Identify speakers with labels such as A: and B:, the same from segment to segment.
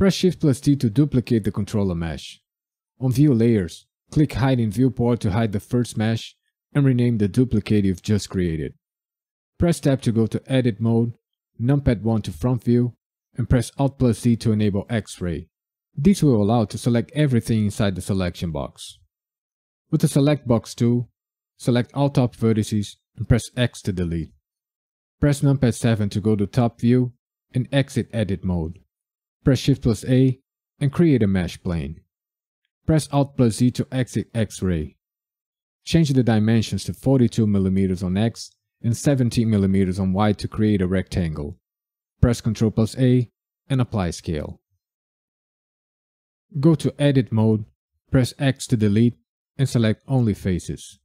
A: Press Shift plus T to duplicate the controller mesh. On View Layers, click Hide in Viewport to hide the first mesh and rename the duplicate you've just created. Press Tab to go to Edit Mode, Numpad 1 to Front View, and press Alt plus C to enable X-Ray. This will allow to select everything inside the selection box. With the Select Box tool, select all top vertices and press X to delete. Press numpad 7 to go to top view and exit edit mode. Press Shift plus A and create a mesh plane. Press Alt plus Z to exit X-ray. Change the dimensions to 42mm on X and 17mm on Y to create a rectangle. Press Ctrl plus A and apply scale. Go to Edit mode, press X to delete and select only faces.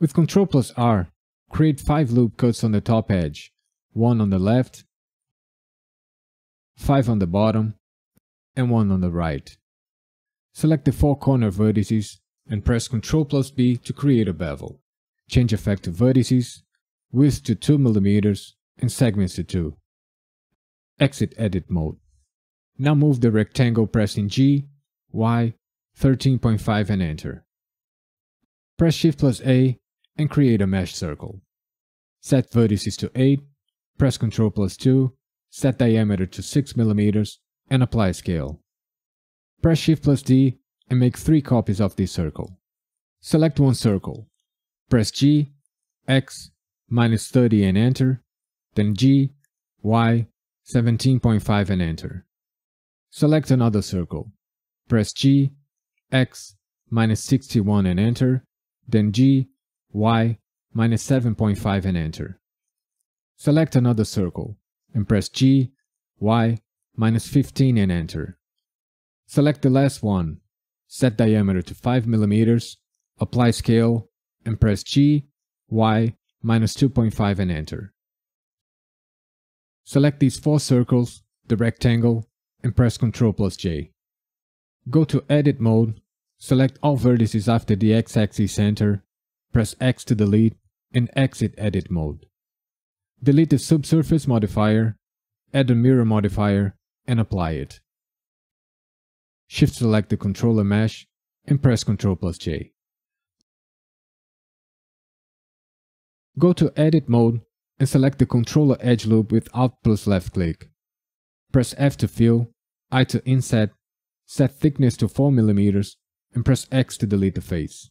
A: With Ctrl plus R, create 5 loop cuts on the top edge, 1 on the left, 5 on the bottom, and 1 on the right. Select the 4 corner vertices and press Ctrl plus B to create a bevel. Change effect to vertices, width to 2mm and segments to 2. Exit edit mode. Now move the rectangle pressing G, Y, 13.5 and enter. Press Shift plus A and create a mesh circle. Set vertices to 8, press Ctrl plus 2, set diameter to 6mm and apply scale. Press Shift plus D and make 3 copies of this circle. Select one circle. Press G, X, minus 30 and enter, then G, Y, 17.5 and enter. Select another circle. Press G, X, minus 61 and enter, then G, Y, minus 7.5 and enter. Select another circle and press G, Y, minus 15 and enter. Select the last one, set diameter to 5 millimeters, apply scale, and press G, Y, minus 2.5 and enter. Select these four circles, the rectangle, and press Ctrl plus J. Go to Edit mode, select all vertices after the x-axis center, press X to delete, and exit Edit mode. Delete the subsurface modifier, add a mirror modifier, and apply it. Shift select the controller mesh and press Ctrl plus J. Go to Edit mode and select the controller edge loop with Alt plus left click. Press F to fill, I to inset, set thickness to 4mm, and press X to delete the face.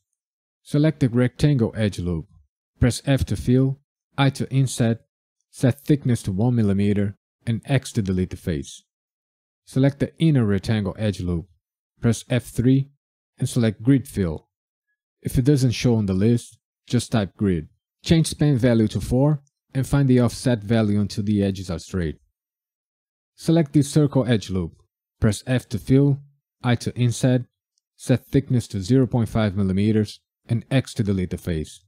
A: Select the rectangle edge loop. Press F to fill, I to inset, set thickness to 1mm, and X to delete the face. Select the inner rectangle edge loop. Press F3 and select Grid Fill. If it doesn't show on the list, just type Grid. Change span value to 4 and find the offset value until the edges are straight. Select the circle edge loop. Press F to fill, I to inset, set thickness to 0.5mm and X to delete the face.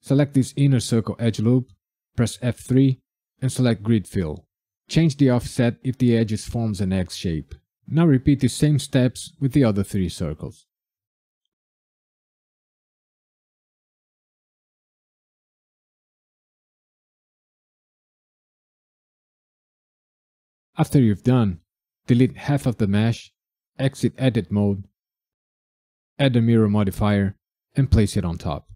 A: Select this inner circle edge loop, press F3 and select Grid Fill. Change the offset if the edges forms an X shape. Now repeat the same steps with the other three circles. After you've done, delete half of the mesh, exit edit mode, add a mirror modifier, and place it on top.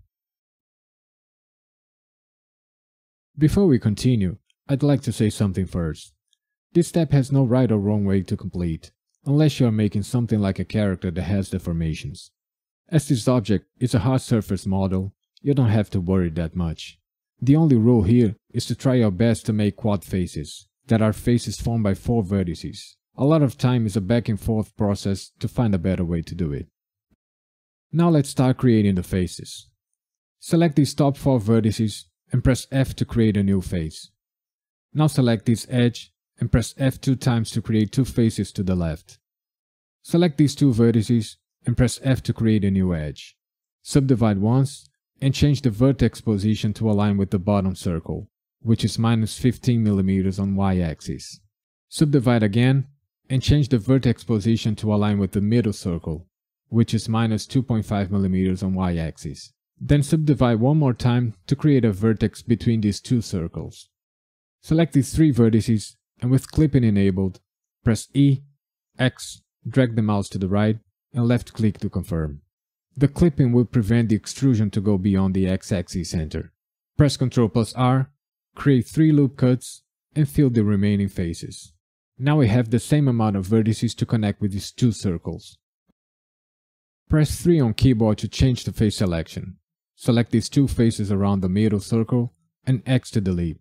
A: Before we continue, I'd like to say something first. This step has no right or wrong way to complete, unless you are making something like a character that has deformations. As this object is a hard surface model, you don't have to worry that much. The only rule here is to try your best to make quad faces, that are faces formed by four vertices. A lot of time is a back and forth process to find a better way to do it. Now let's start creating the faces. Select these top four vertices and press F to create a new face. Now select this edge and press F two times to create two faces to the left. Select these two vertices and press F to create a new edge. Subdivide once and change the vertex position to align with the bottom circle, which is minus 15 mm on y-axis. Subdivide again and change the vertex position to align with the middle circle, which is minus 2.5 mm on y-axis. Then subdivide one more time to create a vertex between these two circles. Select these three vertices and with clipping enabled, press E X, drag the mouse to the right, and left click to confirm. The clipping will prevent the extrusion to go beyond the x-axis center. Press Ctrl plus R, create three loop cuts, and fill the remaining faces. Now we have the same amount of vertices to connect with these two circles. Press 3 on keyboard to change the face selection. Select these two faces around the middle circle and X to delete.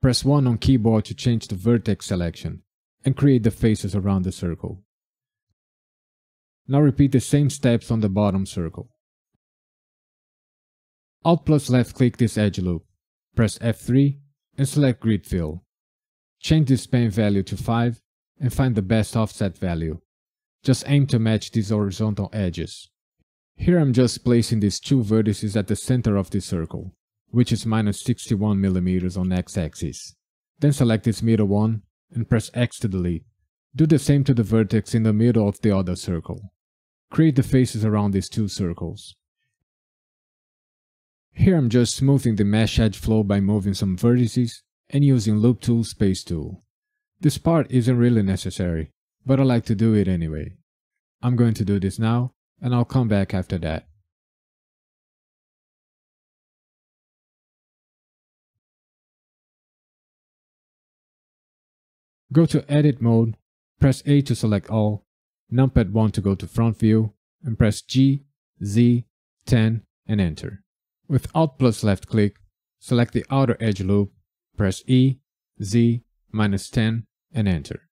A: Press 1 on keyboard to change the vertex selection and create the faces around the circle. Now repeat the same steps on the bottom circle. Alt plus left click this edge loop. Press F3 and select grid fill. Change the span value to 5 and find the best offset value. Just aim to match these horizontal edges. Here I'm just placing these two vertices at the center of the circle, which is minus 61 mm on x-axis. Then select this middle one and press X to delete. Do the same to the vertex in the middle of the other circle. Create the faces around these two circles. Here I'm just smoothing the mesh edge flow by moving some vertices and using Loop Tool Space Tool. This part isn't really necessary, but I like to do it anyway. I'm going to do this now, and I'll come back after that. Go to Edit Mode, press A to select all, numpad 1 to go to front view, and press G, Z, 10 and enter. With Alt plus left click, select the outer edge loop, press E, Z, minus 10 and enter.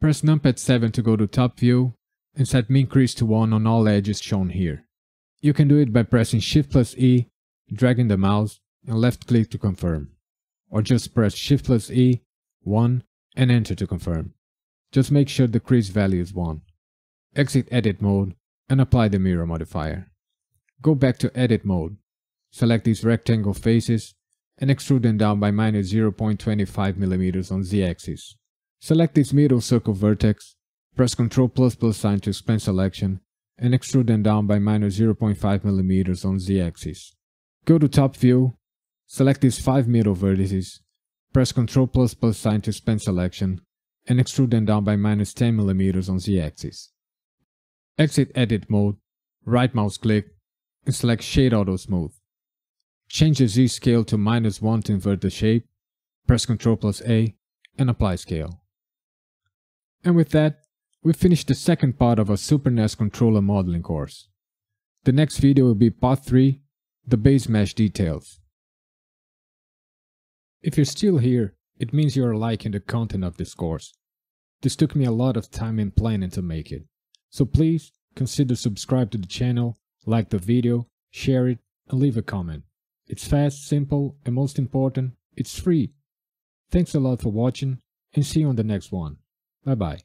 A: Press numpad 7 to go to top view and set mean crease to 1 on all edges shown here. You can do it by pressing Shift plus E, dragging the mouse, and left click to confirm. Or just press Shift plus E, 1 and enter to confirm. Just make sure the crease value is 1. Exit edit mode and apply the mirror modifier. Go back to edit mode. Select these rectangle faces and extrude them down by minus 0.25mm on z-axis. Select this middle circle vertex, press Ctrl plus plus sign to expand selection, and extrude them down by minus 0.5mm on z-axis. Go to top view, select these 5 middle vertices, Press Ctrl plus plus sign to expand selection and extrude them down by minus 10 mm on z-axis. Exit edit mode, right mouse click and select shade auto smooth. Change the Z scale to minus 1 to invert the shape, press Ctrl plus A and apply scale. And with that, we finished the second part of our Super NES controller modeling course. The next video will be part 3, the base mesh details. If you're still here, it means you're liking the content of this course. This took me a lot of time and planning to make it. So please consider subscribe to the channel, like the video, share it, and leave a comment. It's fast, simple, and most important, it's free. Thanks a lot for watching, and see you on the next one. Bye bye.